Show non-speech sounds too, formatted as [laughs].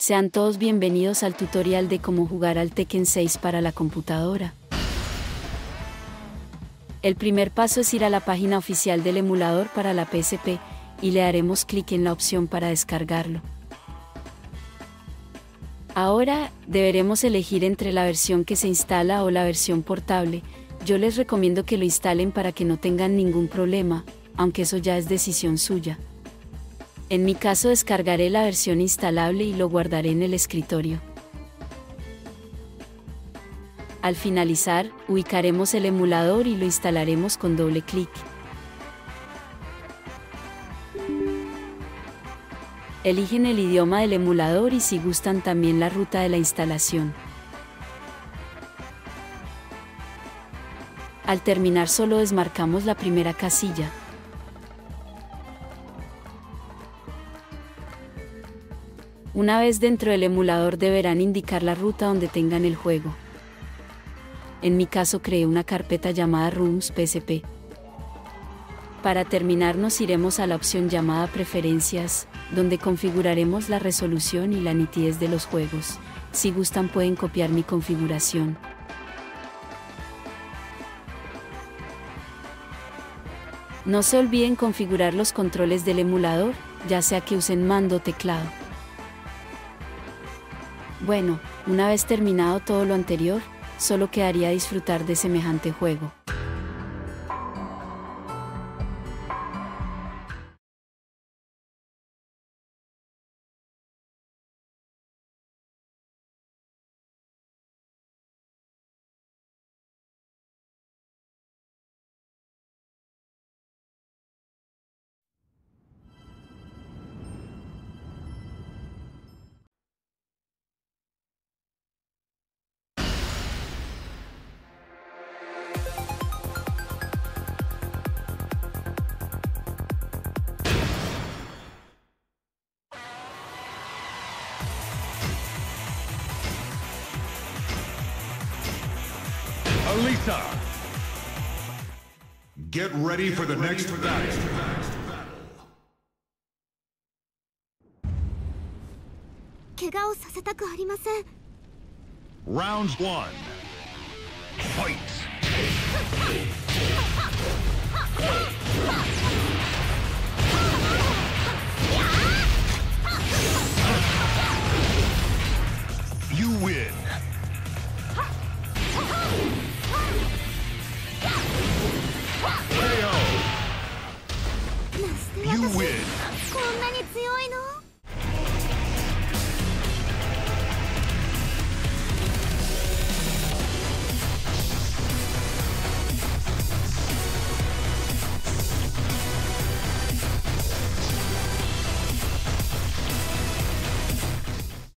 Sean todos bienvenidos al tutorial de cómo jugar al Tekken 6 para la computadora. El primer paso es ir a la página oficial del emulador para la PSP y le haremos clic en la opción para descargarlo. Ahora deberemos elegir entre la versión que se instala o la versión portable. Yo les recomiendo que lo instalen para que no tengan ningún problema, aunque eso ya es decisión suya. En mi caso descargaré la versión instalable y lo guardaré en el escritorio. Al finalizar, ubicaremos el emulador y lo instalaremos con doble clic. Eligen el idioma del emulador y si gustan también la ruta de la instalación. Al terminar solo desmarcamos la primera casilla. Una vez dentro del emulador deberán indicar la ruta donde tengan el juego. En mi caso creé una carpeta llamada Rooms PSP. Para terminar nos iremos a la opción llamada Preferencias, donde configuraremos la resolución y la nitidez de los juegos. Si gustan pueden copiar mi configuración. No se olviden configurar los controles del emulador, ya sea que usen mando o teclado. Bueno, una vez terminado todo lo anterior, solo quedaría disfrutar de semejante juego. Lisa, Get ready for the next battle. The one. Fight. [laughs]